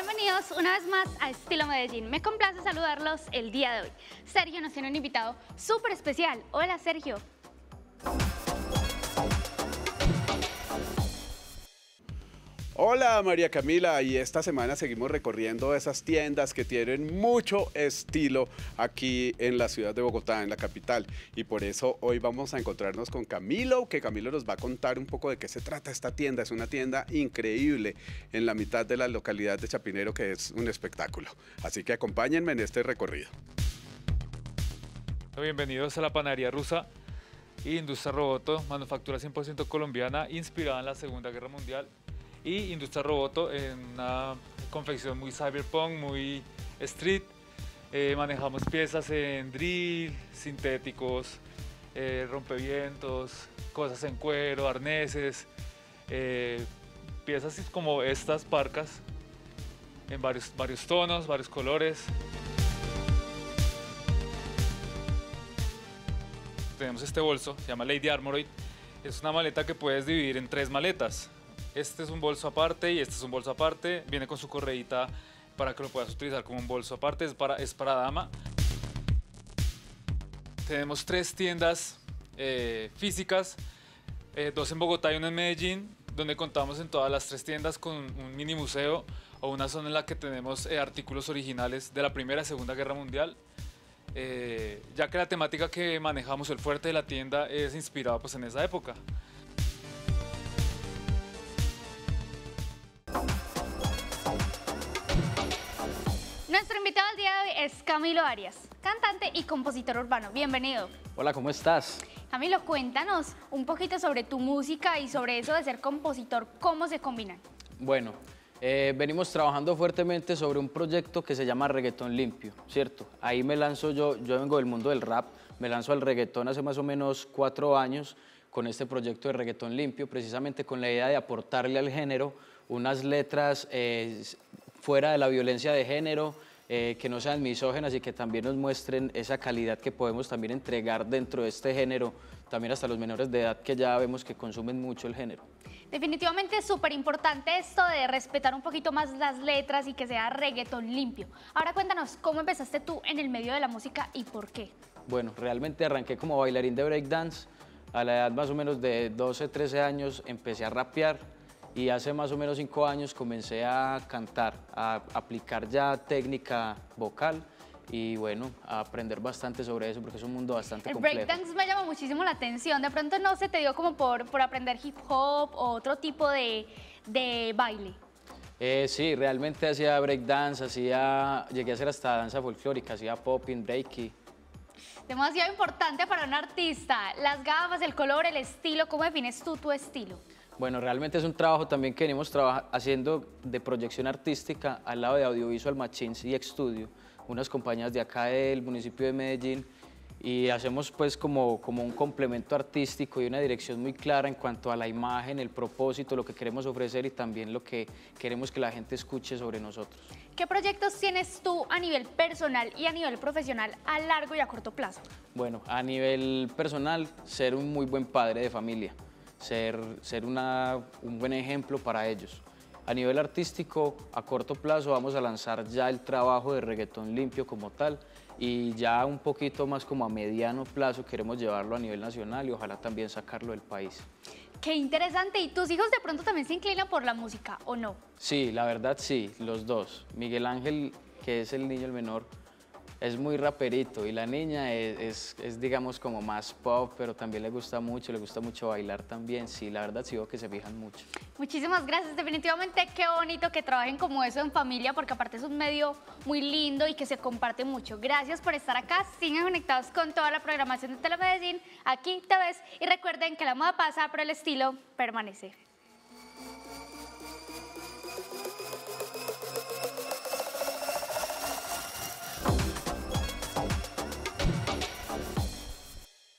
Bienvenidos una vez más a Estilo Medellín. Me complace saludarlos el día de hoy. Sergio nos tiene un invitado súper especial. Hola Sergio. Hola María Camila y esta semana seguimos recorriendo esas tiendas que tienen mucho estilo aquí en la ciudad de Bogotá, en la capital. Y por eso hoy vamos a encontrarnos con Camilo, que Camilo nos va a contar un poco de qué se trata esta tienda. Es una tienda increíble en la mitad de la localidad de Chapinero que es un espectáculo. Así que acompáñenme en este recorrido. Bienvenidos a la panadería rusa Industria Roboto, manufactura 100% colombiana, inspirada en la Segunda Guerra Mundial y Industria Roboto en una confección muy cyberpunk, muy street. Eh, manejamos piezas en drill, sintéticos, eh, rompevientos, cosas en cuero, arneses, eh, piezas como estas parcas en varios, varios tonos, varios colores. Tenemos este bolso, se llama Lady Armoroid. Es una maleta que puedes dividir en tres maletas. Este es un bolso aparte y este es un bolso aparte. Viene con su correíta para que lo puedas utilizar como un bolso aparte. Es para, es para dama. Tenemos tres tiendas eh, físicas, eh, dos en Bogotá y una en Medellín, donde contamos en todas las tres tiendas con un mini museo o una zona en la que tenemos eh, artículos originales de la Primera y Segunda Guerra Mundial. ya que la temática que manejamos, el fuerte de la tienda, es inspirada pues, en esa época. Invitado al día de hoy es Camilo Arias, cantante y compositor urbano. Bienvenido. Hola, ¿cómo estás? Camilo, cuéntanos un poquito sobre tu música y sobre eso de ser compositor, ¿cómo se combinan? Bueno, eh, venimos trabajando fuertemente sobre un proyecto que se llama Reggaetón Limpio, ¿cierto? Ahí me lanzo yo, yo vengo del mundo del rap, me lanzo al reggaetón hace más o menos cuatro años con este proyecto de Reggaetón Limpio, precisamente con la idea de aportarle al género unas letras eh, fuera de la violencia de género, eh, que no sean misógenas y que también nos muestren esa calidad que podemos también entregar dentro de este género, también hasta los menores de edad que ya vemos que consumen mucho el género. Definitivamente es súper importante esto de respetar un poquito más las letras y que sea reggaetón limpio. Ahora cuéntanos, ¿cómo empezaste tú en el medio de la música y por qué? Bueno, realmente arranqué como bailarín de breakdance. A la edad más o menos de 12, 13 años empecé a rapear y hace más o menos cinco años comencé a cantar, a aplicar ya técnica vocal y bueno, a aprender bastante sobre eso porque es un mundo bastante complejo. El breakdance me llama muchísimo la atención, de pronto no se te dio como por, por aprender hip hop o otro tipo de, de baile. Eh, sí, realmente hacía breakdance, hacía, llegué a hacer hasta danza folclórica, hacía popping, breaky. Demasiado importante para un artista, las gafas, el color, el estilo, ¿cómo defines tú tu estilo? Bueno, realmente es un trabajo también que venimos haciendo de proyección artística al lado de Audiovisual Machines y Exstudio, unas compañías de acá del municipio de Medellín, y hacemos pues como, como un complemento artístico y una dirección muy clara en cuanto a la imagen, el propósito, lo que queremos ofrecer y también lo que queremos que la gente escuche sobre nosotros. ¿Qué proyectos tienes tú a nivel personal y a nivel profesional a largo y a corto plazo? Bueno, a nivel personal, ser un muy buen padre de familia ser, ser una, un buen ejemplo para ellos. A nivel artístico, a corto plazo vamos a lanzar ya el trabajo de reggaetón limpio como tal y ya un poquito más como a mediano plazo queremos llevarlo a nivel nacional y ojalá también sacarlo del país. Qué interesante. ¿Y tus hijos de pronto también se inclinan por la música o no? Sí, la verdad sí, los dos. Miguel Ángel, que es el niño el menor, es muy raperito y la niña es, digamos, como más pop, pero también le gusta mucho, le gusta mucho bailar también. Sí, la verdad sí veo que se fijan mucho. Muchísimas gracias. Definitivamente qué bonito que trabajen como eso en familia, porque aparte es un medio muy lindo y que se comparte mucho. Gracias por estar acá. Sigan conectados con toda la programación de Telemedellín. Aquí te ves y recuerden que la moda pasa, pero el estilo permanece.